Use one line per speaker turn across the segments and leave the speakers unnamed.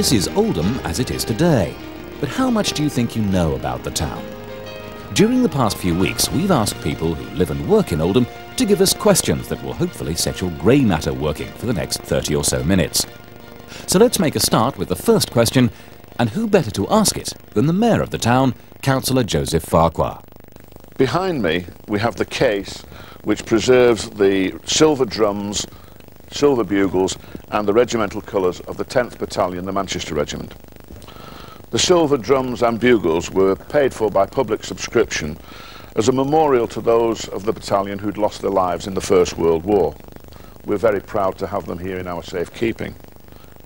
This is Oldham as it is today. But how much do you think you know about the town? During the past few weeks, we've asked people who live and work in Oldham to give us questions that will hopefully set your grey matter working for the next 30 or so minutes. So let's make a start with the first question, and who better to ask it than the Mayor of the town, Councillor Joseph Farquhar.
Behind me, we have the case which preserves the silver drums, silver bugles, and the regimental colours of the 10th Battalion, the Manchester Regiment. The silver drums and bugles were paid for by public subscription as a memorial to those of the battalion who'd lost their lives in the First World War. We're very proud to have them here in our safekeeping.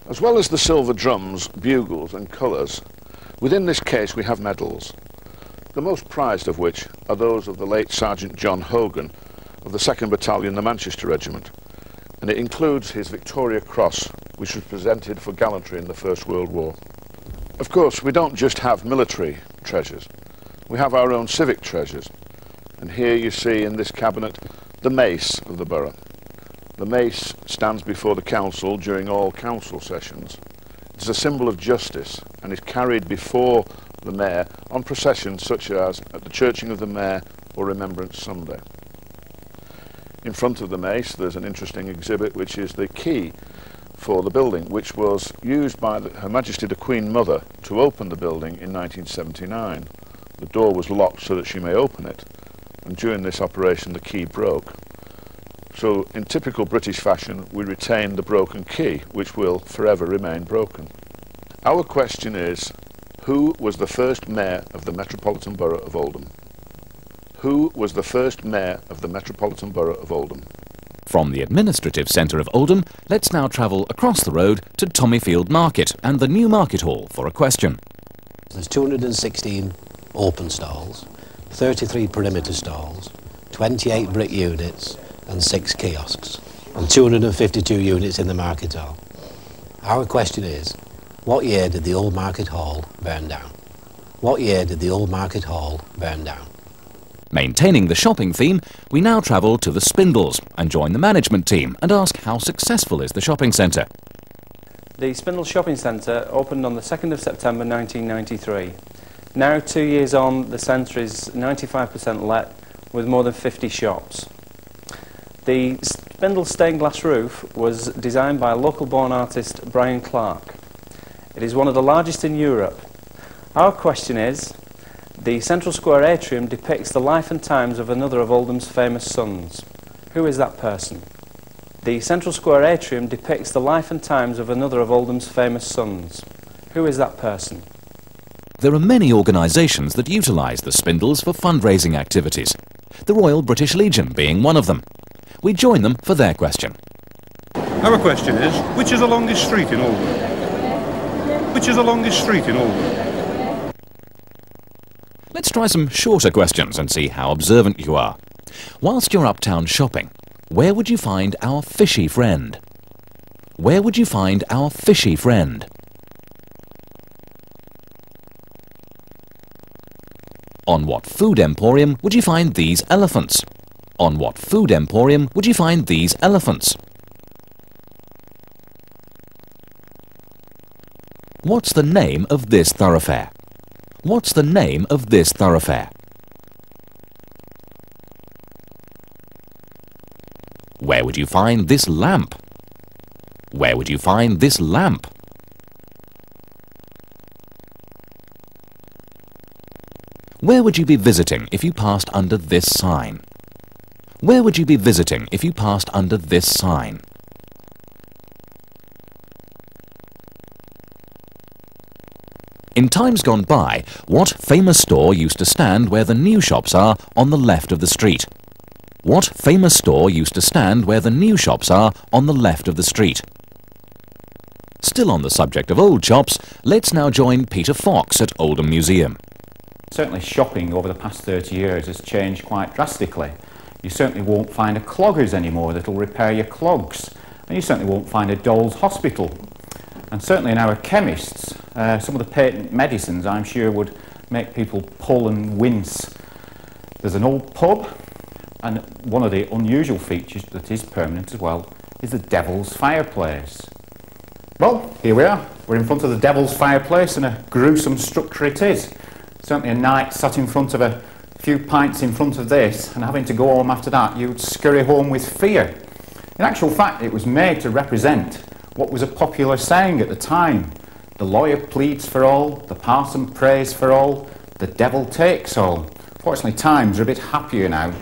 As well as the silver drums, bugles and colours, within this case we have medals, the most prized of which are those of the late Sergeant John Hogan of the 2nd Battalion, the Manchester Regiment, and it includes his Victoria Cross, which was presented for gallantry in the First World War. Of course, we don't just have military treasures. We have our own civic treasures. And here you see in this cabinet the mace of the borough. The mace stands before the council during all council sessions. It's a symbol of justice and is carried before the mayor on processions such as at the Churching of the Mayor or Remembrance Sunday. In front of the mace there's an interesting exhibit which is the key for the building, which was used by the, Her Majesty the Queen Mother to open the building in 1979. The door was locked so that she may open it, and during this operation the key broke. So in typical British fashion, we retain the broken key, which will forever remain broken. Our question is, who was the first mayor of the Metropolitan Borough of Oldham? Who was the first mayor of the Metropolitan Borough of Oldham?
From the administrative centre of Oldham, let's now travel across the road to Tommyfield Market and the new market hall for a question.
There's 216 open stalls, 33 perimeter stalls, 28 brick units and 6 kiosks, and 252 units in the market hall. Our question is, what year did the old market hall burn down? What year did the old market hall burn down?
Maintaining the shopping theme, we now travel to the Spindles and join the management team and ask how successful is the shopping centre.
The Spindle Shopping Centre opened on the 2nd of September 1993. Now, two years on, the centre is 95% let with more than 50 shops. The Spindle stained glass roof was designed by local born artist Brian Clarke. It is one of the largest in Europe. Our question is, the Central Square atrium depicts the life and times of another of Oldham's famous sons. Who is that person? The Central Square atrium depicts the life and times of another of Oldham's famous sons. Who is that person?
There are many organisations that utilise the Spindles for fundraising activities, the Royal British Legion being one of them. We join them for their question.
Our question is, which is the longest street in Oldham? Which is the longest street in Oldham?
Let's try some shorter questions and see how observant you are. Whilst you're uptown shopping, where would you find our fishy friend? Where would you find our fishy friend? On what food emporium would you find these elephants? On what food emporium would you find these elephants? What's the name of this thoroughfare? What's the name of this thoroughfare? Where would you find this lamp? Where would you find this lamp? Where would you be visiting if you passed under this sign? Where would you be visiting if you passed under this sign? In times gone by, what famous store used to stand where the new shops are on the left of the street? What famous store used to stand where the new shops are on the left of the street? Still on the subject of old shops, let's now join Peter Fox at Oldham Museum.
Certainly shopping over the past 30 years has changed quite drastically. You certainly won't find a cloggers anymore that'll repair your clogs. And you certainly won't find a doll's hospital. And certainly in our chemists, uh, some of the patent medicines I'm sure would make people pull and wince. There's an old pub, and one of the unusual features that is permanent as well is the devil's fireplace. Well, here we are. We're in front of the Devil's Fireplace, and a gruesome structure it is. Certainly a night sat in front of a few pints in front of this, and having to go home after that, you'd scurry home with fear. In actual fact, it was made to represent what was a popular saying at the time. The lawyer pleads for all, the parson prays for all, the devil takes all. Fortunately, times are a bit happier now.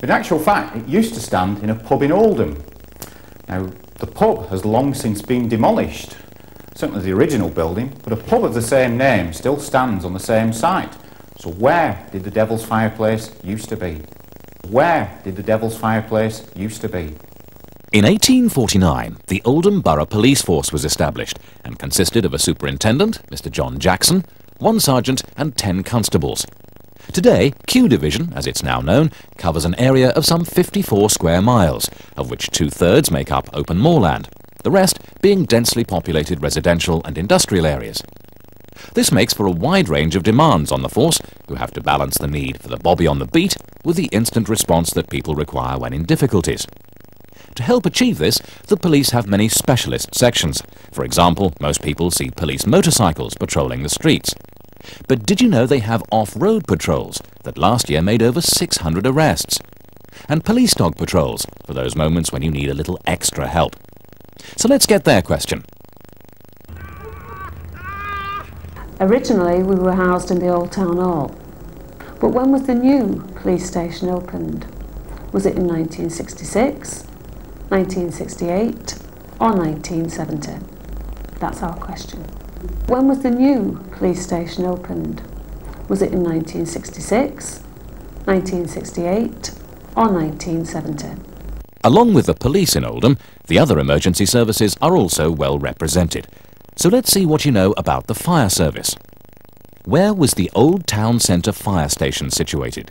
But in actual fact, it used to stand in a pub in Oldham. Now, the pub has long since been demolished, certainly the original building, but a pub of the same name still stands on the same site. So where did the Devil's Fireplace used to be? Where did the Devil's Fireplace used to be?
In 1849, the Oldham Borough Police Force was established and consisted of a superintendent, Mr. John Jackson, one sergeant, and ten constables. Today, Q Division, as it's now known, covers an area of some 54 square miles, of which two-thirds make up open moorland, the rest being densely populated residential and industrial areas. This makes for a wide range of demands on the force, who have to balance the need for the bobby on the beat with the instant response that people require when in difficulties. To help achieve this, the police have many specialist sections. For example, most people see police motorcycles patrolling the streets. But did you know they have off-road patrols that last year made over 600 arrests? And police dog patrols for those moments when you need a little extra help. So let's get their question.
Originally, we were housed in the Old Town Hall. But when was the new police station opened? Was it in 1966, 1968, or 1970? That's our question. When was the new police station opened? Was it in 1966, 1968, or 1970?
Along with the police in Oldham, the other emergency services are also well represented. So let's see what you know about the fire service. Where was the Old Town Centre fire station situated?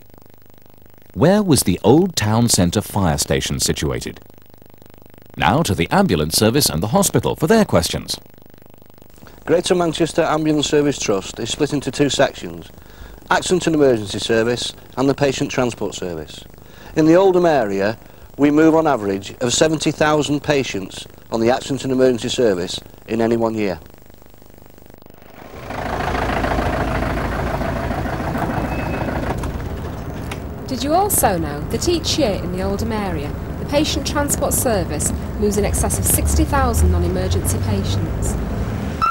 Where was the Old Town Centre fire station situated? Now to the ambulance service and the hospital for their questions.
Greater Manchester Ambulance Service Trust is split into two sections, Accident and Emergency Service and the Patient Transport Service. In the Oldham area, we move on average of 70,000 patients on the Accident and Emergency Service in any one year.
Did you also know that each year in the Oldham area, the Patient Transport Service moves in excess of 60,000 non-emergency patients?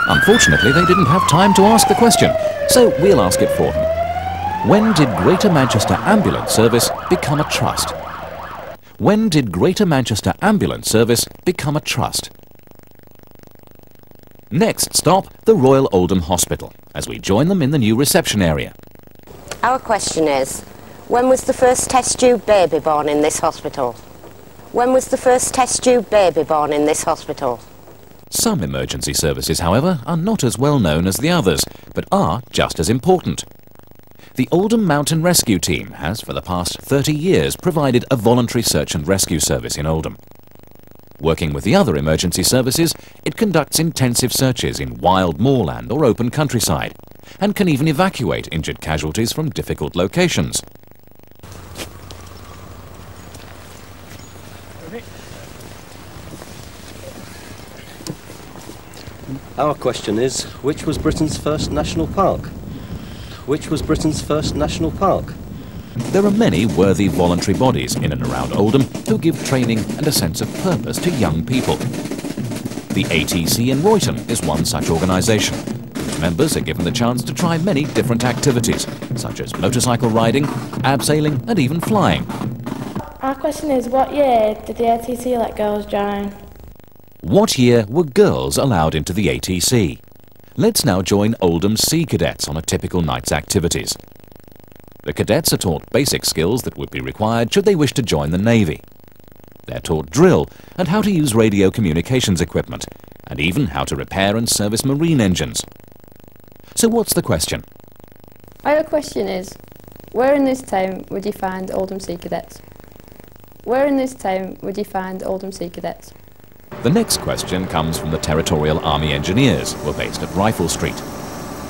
Unfortunately, they didn't have time to ask the question, so we'll ask it for them. When did Greater Manchester Ambulance Service become a trust? When did Greater Manchester Ambulance Service become a trust? Next stop, the Royal Oldham Hospital, as we join them in the new reception area.
Our question is, when was the first test tube baby born in this hospital? When was the first test tube baby born in this hospital?
Some emergency services, however, are not as well known as the others, but are just as important. The Oldham Mountain Rescue Team has, for the past 30 years, provided a voluntary search and rescue service in Oldham. Working with the other emergency services, it conducts intensive searches in wild moorland or open countryside, and can even evacuate injured casualties from difficult locations.
Our question is, which was Britain's first national park? Which was Britain's first national park?
There are many worthy voluntary bodies in and around Oldham who give training and a sense of purpose to young people. The ATC in Royton is one such organisation, whose members are given the chance to try many different activities, such as motorcycle riding, abseiling and even flying.
Our question is, what year did the ATC let girls join?
What year were girls allowed into the ATC? Let's now join Oldham Sea Cadets on a typical night's activities. The cadets are taught basic skills that would be required should they wish to join the Navy. They're taught drill and how to use radio communications equipment, and even how to repair and service marine engines. So what's the question?
Our question is, where in this town would you find Oldham Sea Cadets? Where in this town would you find Oldham Sea Cadets?
The next question comes from the Territorial Army Engineers, who are based at Rifle Street.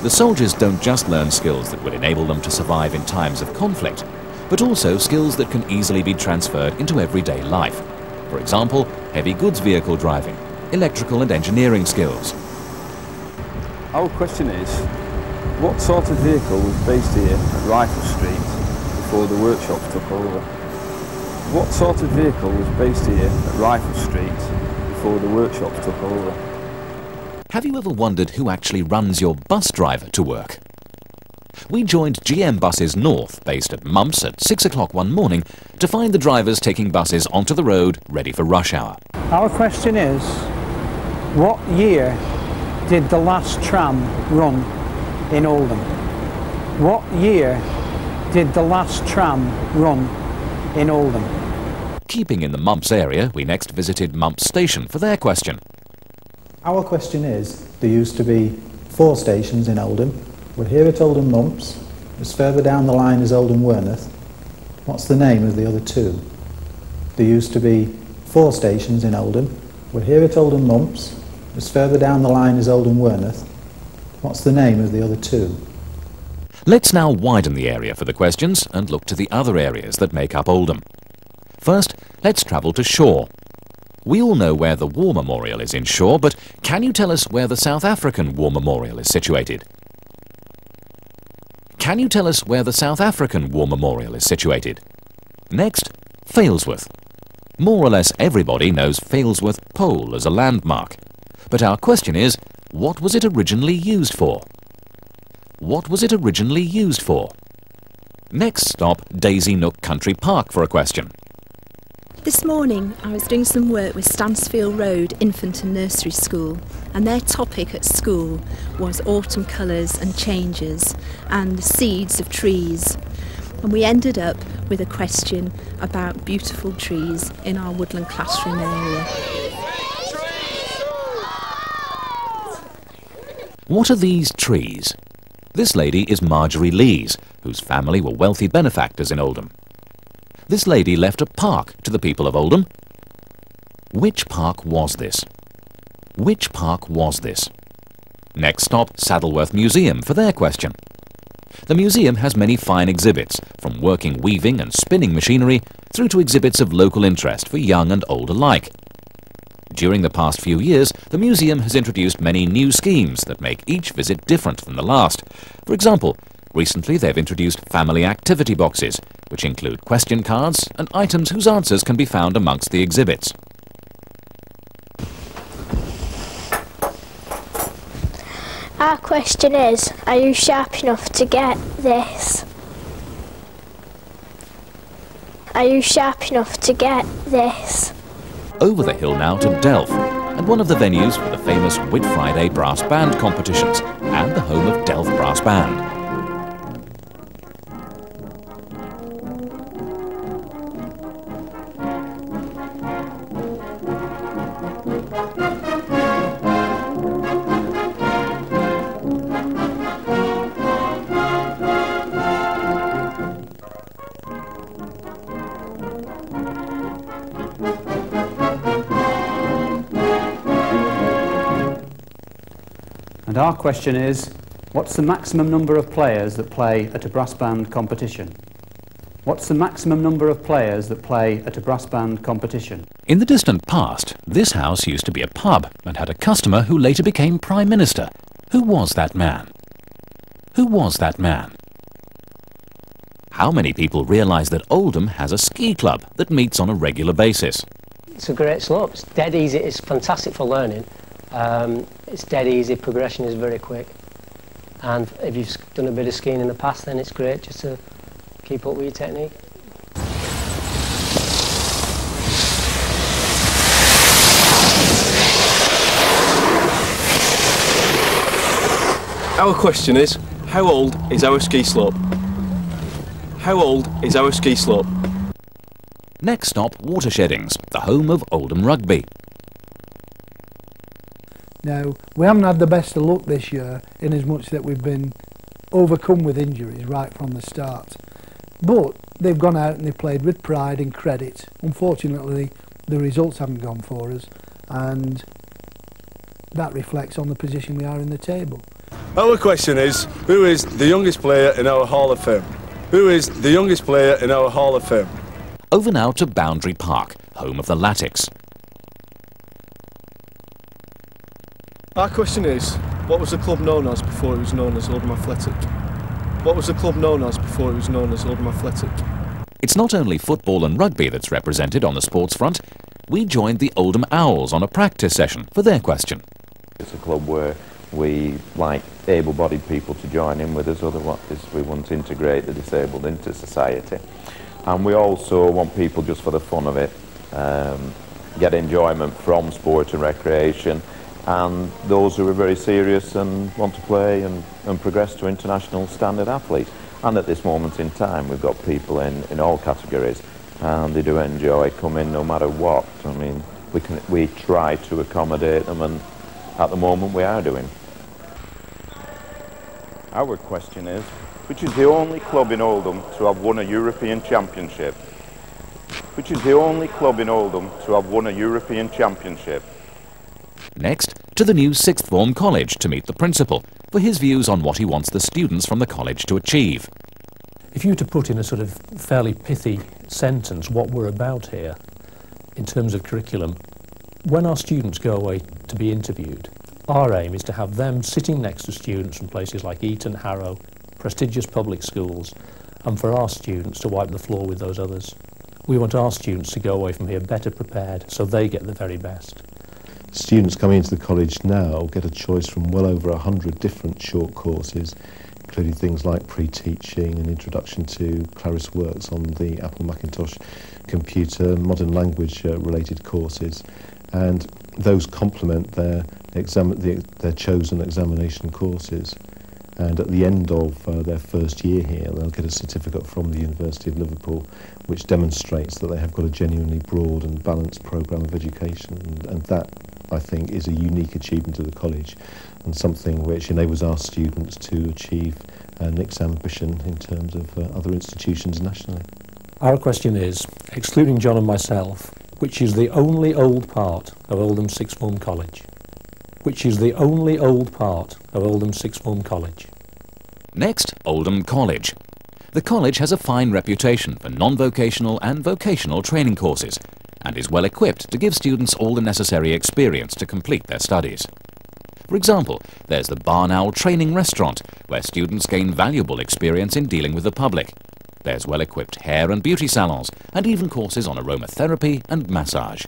The soldiers don't just learn skills that would enable them to survive in times of conflict, but also skills that can easily be transferred into everyday life. For example, heavy goods vehicle driving, electrical and engineering skills.
Our question is, what sort of vehicle was based here at Rifle Street before the workshops took over? What sort of vehicle was based here at Rifle Street before the workshops took over?
Have you ever wondered who actually runs your bus driver to work? We joined GM Buses North, based at Mumps, at 6 o'clock one morning to find the drivers taking buses onto the road ready for rush hour.
Our question is, what year did the last tram run in Oldham? What year did the last tram run in Oldham?
Keeping in the Mumps area, we next visited Mumps Station for their question.
Our question is, there used to be four stations in Oldham. We're here at Oldham Mumps. As further down the line is Oldham Werneth. What's the name of the other two? There used to be four stations in Oldham. We're here at Oldham Mumps. As further down the line is Oldham Werneth. What's the name of the other two?
Let's now widen the area for the questions and look to the other areas that make up Oldham. First, let's travel to Shaw. We all know where the War Memorial is in Shaw, but can you tell us where the South African War Memorial is situated? Can you tell us where the South African War Memorial is situated? Next, Failsworth. More or less everybody knows Failsworth Pole as a landmark. But our question is, what was it originally used for? What was it originally used for? Next stop, Daisy Nook Country Park for a question.
This morning I was doing some work with Stansfield Road Infant and Nursery School and their topic at school was autumn colours and changes and the seeds of trees. And we ended up with a question about beautiful trees in our woodland classroom area.
What are these trees? This lady is Marjory Lees, whose family were wealthy benefactors in Oldham. This lady left a park to the people of Oldham. Which park was this? Which park was this? Next stop, Saddleworth Museum for their question. The museum has many fine exhibits, from working weaving and spinning machinery through to exhibits of local interest for young and old alike. During the past few years, the museum has introduced many new schemes that make each visit different from the last. For example, recently they've introduced family activity boxes, which include question cards and items whose answers can be found amongst the exhibits.
Our question is, are you sharp enough to get this? Are you sharp enough to get this?
Over the hill now to Delph, and one of the venues for the famous Whit Friday brass band competitions, and the home of Delph Brass Band.
Question is, what's the maximum number of players that play at a brass band competition? What's the maximum number of players that play at a brass band competition?
In the distant past, this house used to be a pub and had a customer who later became Prime Minister. Who was that man? Who was that man? How many people realise that Oldham has a ski club that meets on a regular basis?
It's a great slope. It's dead easy. It's fantastic for learning. Um, it's dead easy. Progression is very quick. And if you've done a bit of skiing in the past, then it's great just to keep up with your technique.
Our question is, how old is our ski slope? How old is our ski slope?
Next stop, Watersheddings, the home of Oldham Rugby.
Now, we haven't had the best of luck this year in as much that we've been overcome with injuries right from the start. But they've gone out and they've played with pride and credit. Unfortunately, the results haven't gone for us and that reflects on the position we are in the table.
Our question is, who is the youngest player in our Hall of Fame? Who is the youngest player in our Hall of Fame?
Over now to Boundary Park, home of the Latics.
Our question is,
What was the club known as before it was known as Oldham Athletic? What was the club known as before it was known as Oldham Athletic?
It's not only football and rugby that's represented on the sports front. We joined the Oldham Owls on a practice session for their question.
It's a club where we like able-bodied people to join in with us, otherwise we want to integrate the disabled into society. And we also want people just for the fun of it, um, get enjoyment from sport and recreation, and those who are very serious and want to play and, and progress to international standard athletes. And at this moment in time, we've got people in, in all categories, and they do enjoy coming no matter what. I mean, we, can, we try to accommodate them, and at the moment we are doing. Our question is, which is the only club in Oldham to have won a European Championship? Which is the only club in Oldham to have won a European Championship?
Next, to the new sixth form college to meet the principal for his views on what he wants the students from the college to achieve.
If you were to put in a sort of fairly pithy sentence what we're about here in terms of curriculum, when our students go away to be interviewed, our aim is to have them sitting next to students from places like Eton, Harrow, prestigious public schools, and for our students to wipe the floor with those others. We want our students to go away from here better prepared so they get the very best.
Students coming into the college now get a choice from well over 100 different short courses, including things like pre-teaching and introduction to Claris Works on the Apple Macintosh computer, modern language uh, related courses, and those complement their, exam the, their chosen examination courses. And at the end of uh, their first year here, they'll get a certificate from the University of Liverpool which demonstrates that they have got a genuinely broad and balanced programme of education. And, and that, I think, is a unique achievement of the college and something which enables our students to achieve uh, Nick's ambition in terms of uh, other institutions nationally.
Our question is, excluding John and myself, which is the only old part of Oldham Sixth Form College? Which is the only old part of Oldham Sixth Form College?
Next, Oldham College. The college has a fine reputation for non-vocational and vocational training courses and is well equipped to give students all the necessary experience to complete their studies. For example, there's the Barn Owl Training Restaurant, where students gain valuable experience in dealing with the public. There's well-equipped hair and beauty salons, and even courses on aromatherapy and massage.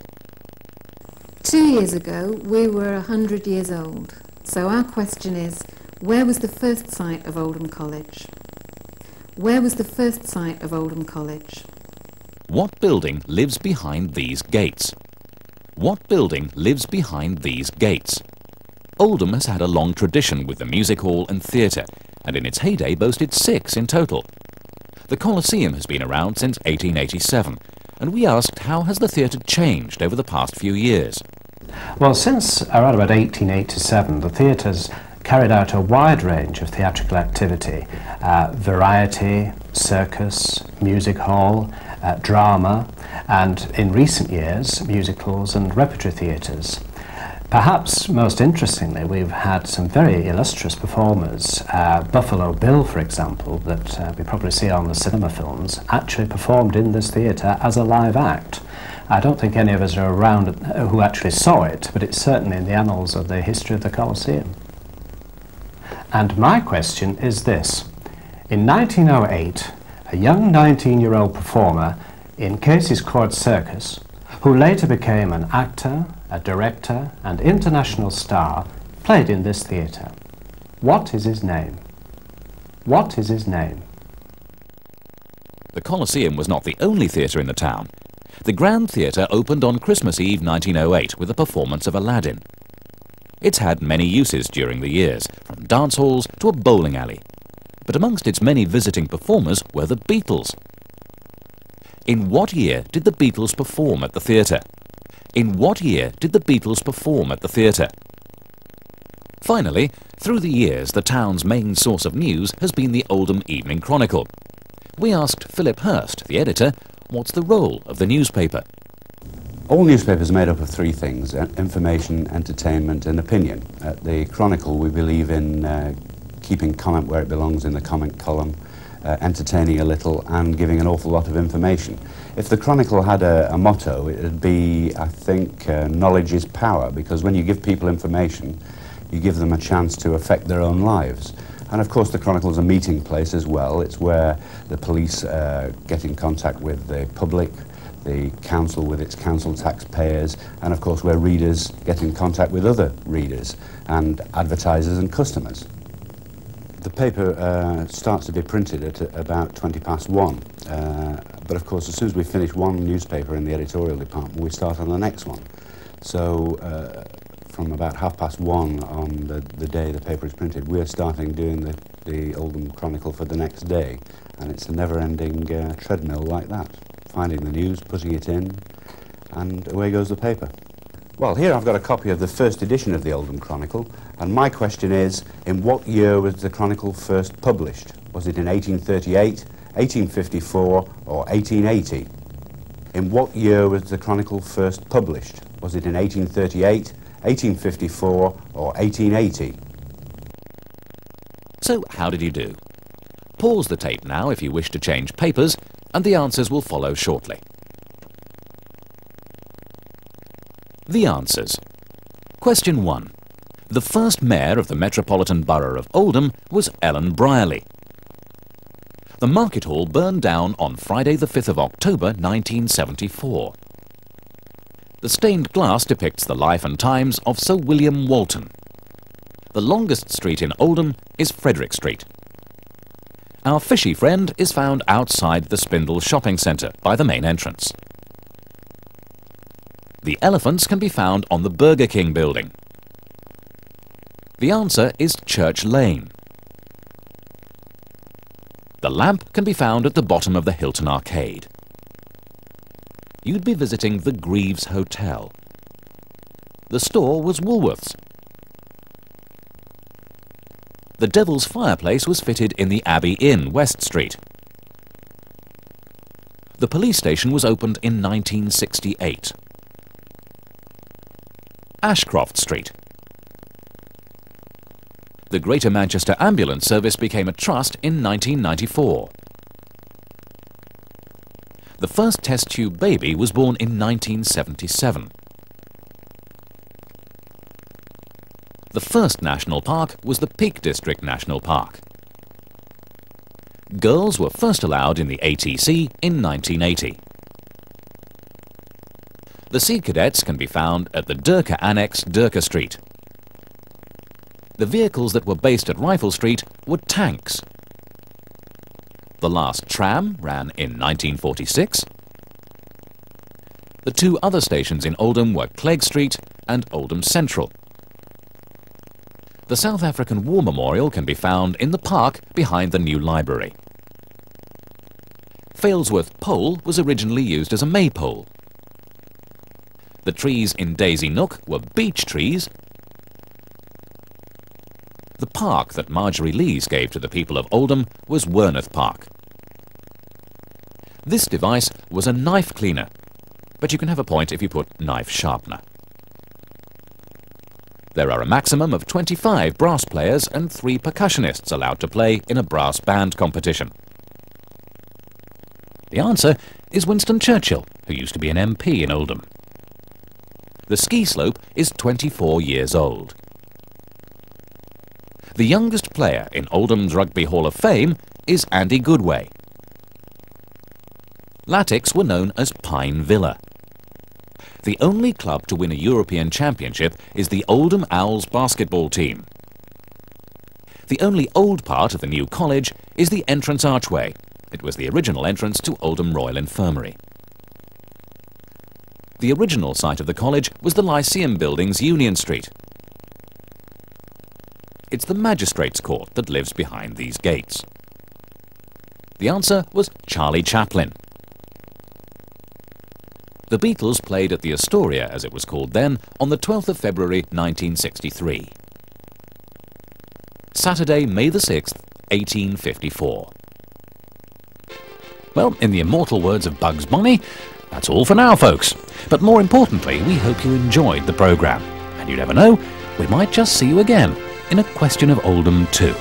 Two years ago, we were 100 years old. So our question is, where was the first site of Oldham College? Where was the first site of Oldham College?
What building lives behind these gates? What building lives behind these gates? Oldham has had a long tradition with the music hall and theatre, and in its heyday boasted six in total. The Coliseum has been around since 1887, and we asked how has the theatre changed over the past few years.
Well, since around about 1887, the theatre's carried out a wide range of theatrical activity, uh, variety, circus, music hall, uh, drama, and in recent years, musicals and repertory theatres. Perhaps most interestingly, we've had some very illustrious performers. Uh, Buffalo Bill, for example, that uh, we probably see on the cinema films, actually performed in this theatre as a live act. I don't think any of us are around who actually saw it, but it's certainly in the annals of the history of the Coliseum. And my question is this. In 1908, a young 19-year-old performer in Casey's Court Circus, who later became an actor, a director and international star, played in this theatre. What is his name? What is his name?
The Coliseum was not the only theatre in the town. The Grand Theatre opened on Christmas Eve 1908 with a performance of Aladdin. It's had many uses during the years, from dance halls to a bowling alley. But amongst its many visiting performers were the Beatles. In what year did the Beatles perform at the theatre? In what year did the Beatles perform at the theatre? Finally, through the years, the town's main source of news has been the Oldham Evening Chronicle. We asked Philip Hirst, the editor, what's the role of the newspaper?
All newspapers are made up of three things information, entertainment, and opinion. At the Chronicle, we believe in uh, keeping comment where it belongs in the comment column, uh, entertaining a little, and giving an awful lot of information. If the Chronicle had a, a motto, it would be, I think, uh, knowledge is power, because when you give people information, you give them a chance to affect their own lives. And of course, the Chronicle is a meeting place as well. It's where the police uh, get in contact with the public, the council with its council taxpayers, and of course, where readers get in contact with other readers and advertisers and customers. The paper uh, starts to be printed at about 20 past one. Uh, but of course, as soon as we finish one newspaper in the editorial department, we start on the next one. So uh, from about half past one on the, the day the paper is printed, we're starting doing the, the Oldham Chronicle for the next day. And it's a never-ending uh, treadmill like that, finding the news, putting it in, and away goes the paper. Well, here I've got a copy of the first edition of the Oldham Chronicle, and my question is, in what year was the Chronicle first published? Was it in 1838, 1854, or 1880? In what year was the Chronicle first published? Was it in 1838, 1854 or 1880?
So how did you do? Pause the tape now if you wish to change papers, and the answers will follow shortly. The answers. Question 1. The first mayor of the Metropolitan Borough of Oldham was Ellen Brierley. The Market Hall burned down on Friday the 5th of October 1974. The stained glass depicts the life and times of Sir William Walton. The longest street in Oldham is Frederick Street. Our fishy friend is found outside the Spindle Shopping Centre by the main entrance. The elephants can be found on the Burger King building. The answer is Church Lane. The lamp can be found at the bottom of the Hilton Arcade you'd be visiting the Greaves Hotel. The store was Woolworths. The Devil's Fireplace was fitted in the Abbey Inn, West Street. The police station was opened in 1968. Ashcroft Street. The Greater Manchester Ambulance Service became a trust in 1994. The first test tube baby was born in 1977. The first national park was the Peak District National Park. Girls were first allowed in the ATC in 1980. The Sea Cadets can be found at the Derker Annex, Derker Street. The vehicles that were based at Rifle Street were tanks, the last tram ran in 1946. The two other stations in Oldham were Clegg Street and Oldham Central. The South African War Memorial can be found in the park behind the new library. Failsworth Pole was originally used as a maypole. The trees in Daisy Nook were beech trees. The park that Marjory Lees gave to the people of Oldham was Werneth Park. This device was a knife cleaner, but you can have a point if you put knife sharpener. There are a maximum of 25 brass players and three percussionists allowed to play in a brass band competition. The answer is Winston Churchill, who used to be an MP in Oldham. The ski slope is 24 years old. The youngest player in Oldham's Rugby Hall of Fame is Andy Goodway, Latics were known as Pine Villa. The only club to win a European Championship is the Oldham Owls basketball team. The only old part of the new college is the entrance archway. It was the original entrance to Oldham Royal Infirmary. The original site of the college was the Lyceum Buildings, Union Street. It's the Magistrates' Court that lives behind these gates. The answer was Charlie Chaplin. The Beatles played at the Astoria, as it was called then, on the 12th of February 1963. Saturday, May the 6th, 1854. Well, in the immortal words of Bugs Bunny, that's all for now, folks. But more importantly, we hope you enjoyed the programme. And you never know, we might just see you again in a question of Oldham too.